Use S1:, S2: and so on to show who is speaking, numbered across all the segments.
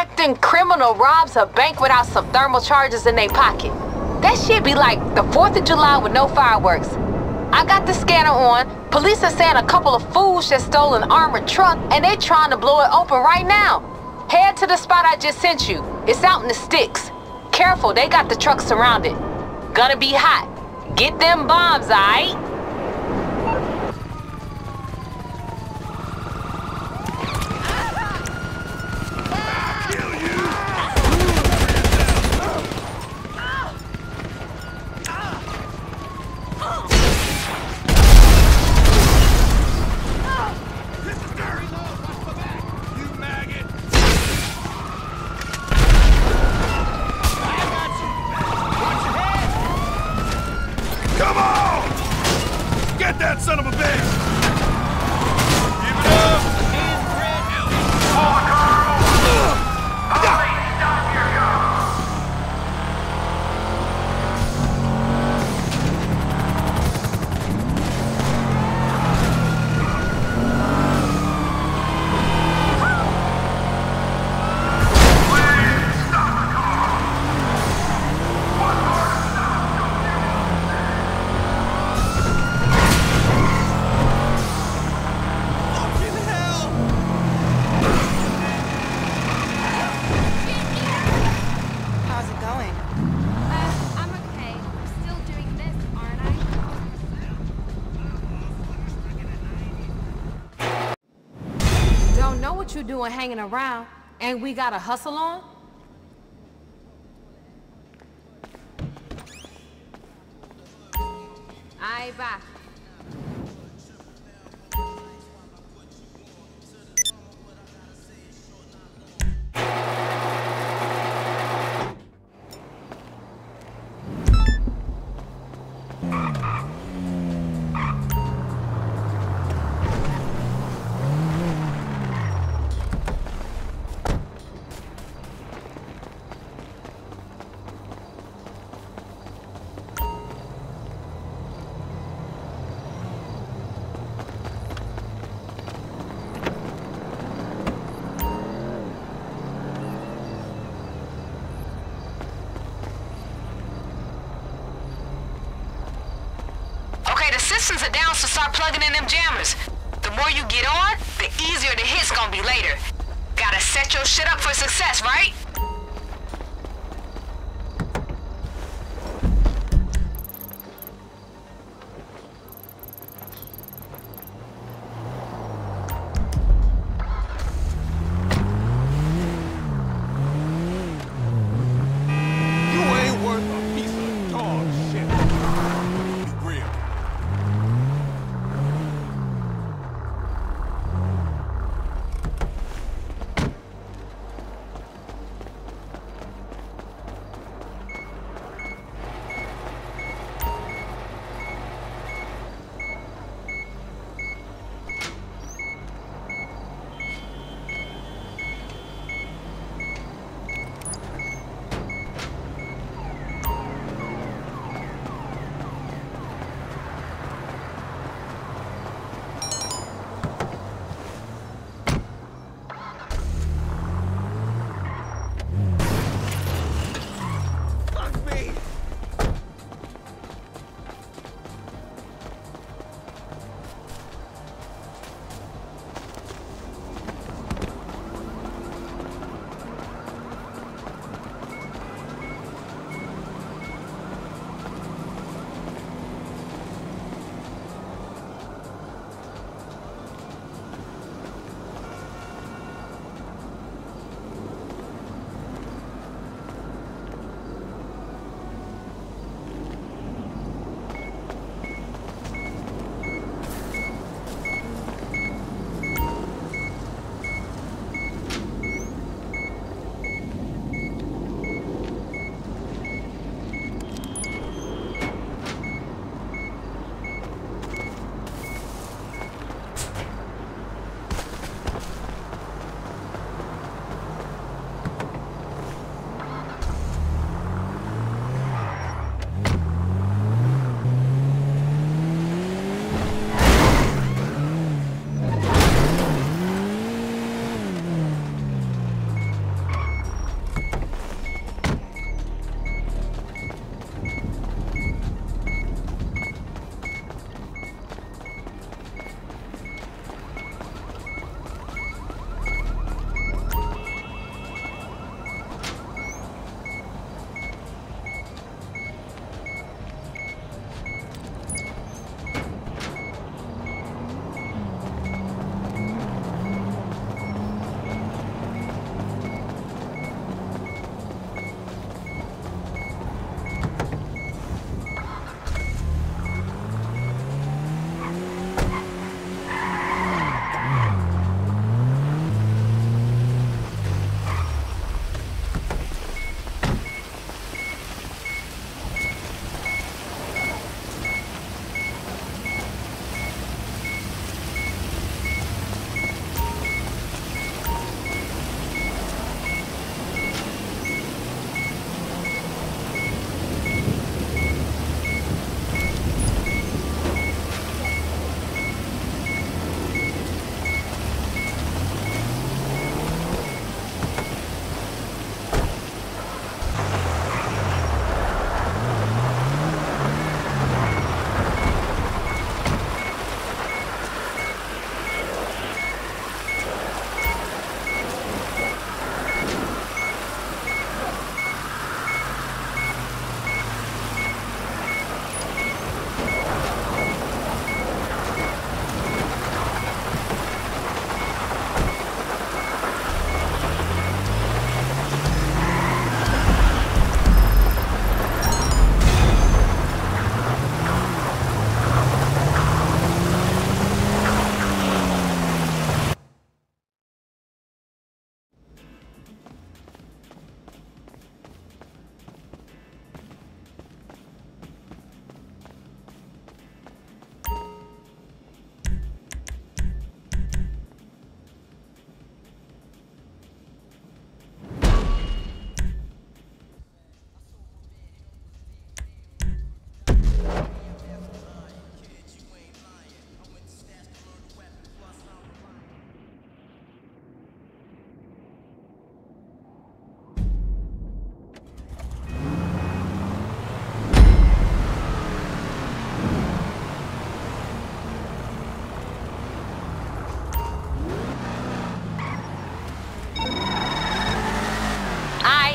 S1: self-respecting criminal robs a bank without some thermal charges in their pocket. That shit be like the 4th of July with no fireworks. I got the scanner on. Police are saying a couple of fools just stole an armored truck and they trying to blow it open right now. Head to the spot I just sent you. It's out in the sticks. Careful, they got the truck surrounded. Gonna be hot. Get them bombs, aight?
S2: Come
S3: doing
S1: hanging around. And we got a hustle on? Aye, bye. Down, so start plugging in them jammers. The more you get on, the easier the hit's gonna be later. Gotta set your shit up for success, right?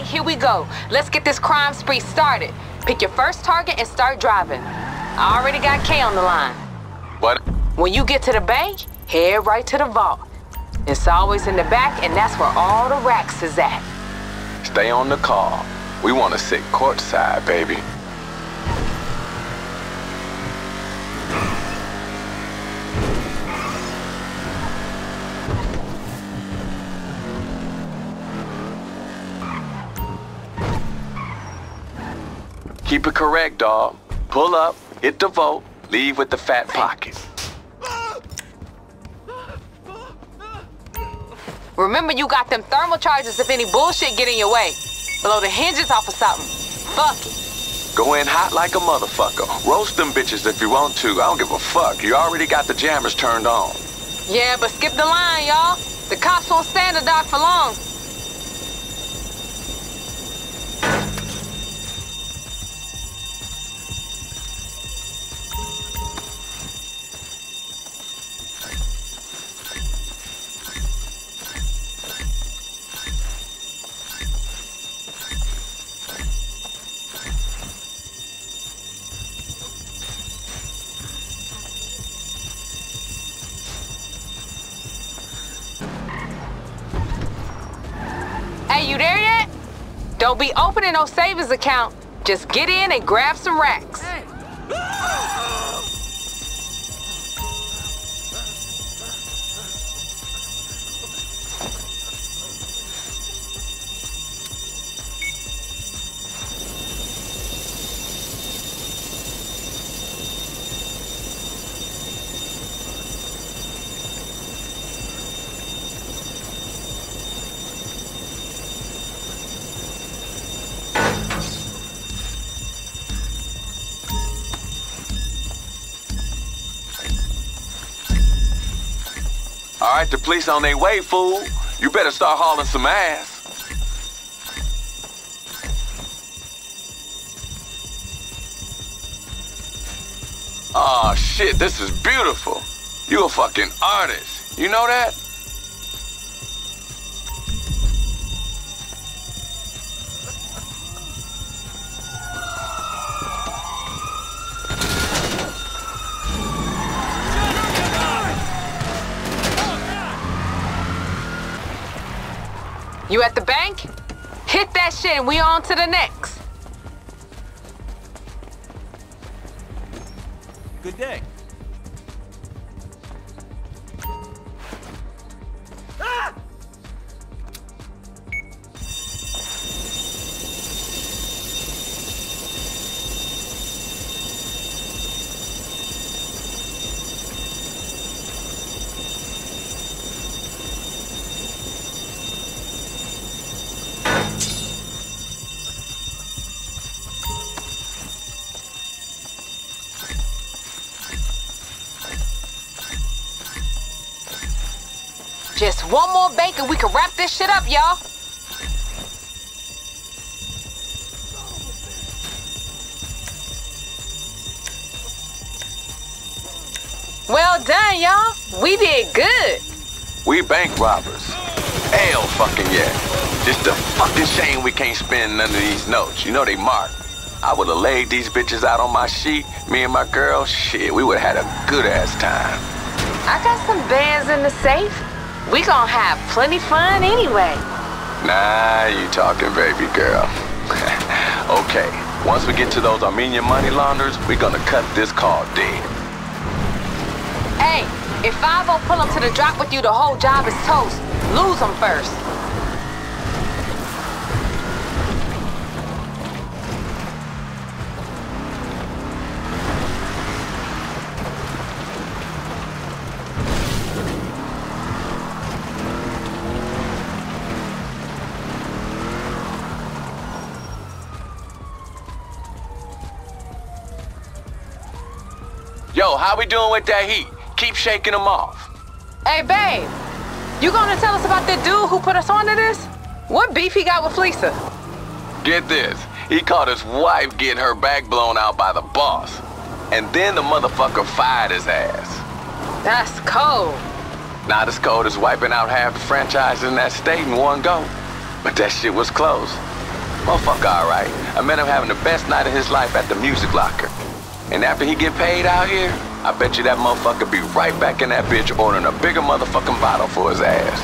S1: Here we go. Let's get this crime spree started. Pick your first target and start driving. I already got Kay on the line.
S4: What?
S1: When you get to the bank, head right to the vault. It's always in the back, and that's where all the racks is at.
S4: Stay on the call. We want to sit courtside, baby. Keep it correct, dog. Pull up, hit the vote, leave with the fat pocket.
S1: Remember, you got them thermal charges if any bullshit get in your way. Blow the hinges off of something. Fuck it.
S4: Go in hot like a motherfucker. Roast them bitches if you want to. I don't give a fuck. You already got the jammers turned on.
S1: Yeah, but skip the line, y'all. The cops won't stand the dock for long. Don't be opening no savings account. Just get in and grab some racks.
S4: The police on their way, fool. You better start hauling some ass. Oh shit, this is beautiful. You a fucking artist. You know that?
S1: You at the bank? Hit that shit and we on to the next.
S2: Good day.
S1: Just one more bank and we can wrap this shit up, y'all. Well done, y'all. We did good.
S4: We bank robbers. Hell fucking yeah. Just a fucking shame we can't spend none of these notes. You know they marked. I would have laid these bitches out on my sheet, me and my girl, shit, we would have had a good ass time.
S1: I got some bands in the safe. We gonna have plenty fun anyway.
S4: Nah, you talking baby girl. okay, once we get to those Armenian money launderers, we gonna cut this call dead.
S1: Hey, if Five will pull up to the drop with you, the whole job is toast. Lose them first.
S4: How we doing with that heat? Keep shaking them off.
S1: Hey, babe, you gonna tell us about that dude who put us onto this? What beef he got with Fleeca?
S4: Get this. He caught his wife getting her back blown out by the boss. And then the motherfucker fired his ass.
S1: That's cold.
S4: Not as cold as wiping out half the franchise in that state in one go. But that shit was close. Motherfucker, alright. I met him having the best night of his life at the music locker. And after he get paid out here, I bet you that motherfucker be right back in that bitch ordering a bigger motherfucking bottle for his ass.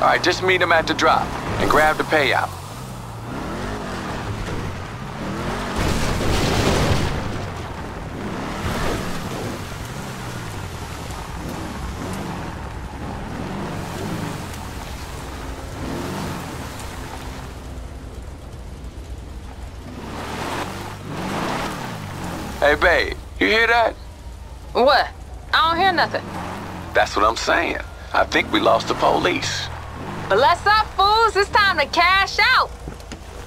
S4: All right, just meet him at the drop and grab the payout. Hey, babe, you hear that?
S1: What? I don't hear nothing.
S4: That's what I'm saying. I think we lost the police.
S1: Bless up, fools. It's time to cash out.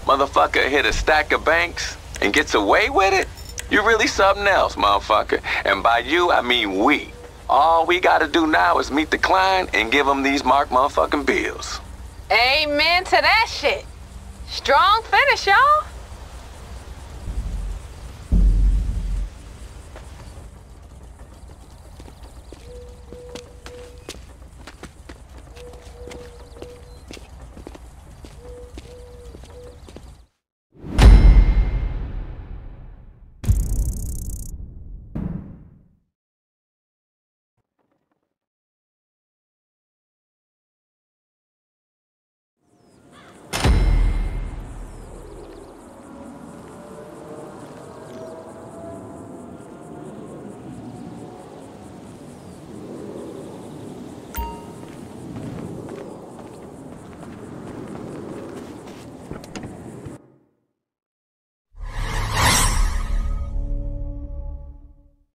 S4: Motherfucker hit a stack of banks and gets away with it? You really something else, motherfucker. And by you, I mean we. All we gotta do now is meet the client and give him these marked motherfucking bills.
S1: Amen to that shit. Strong finish, y'all.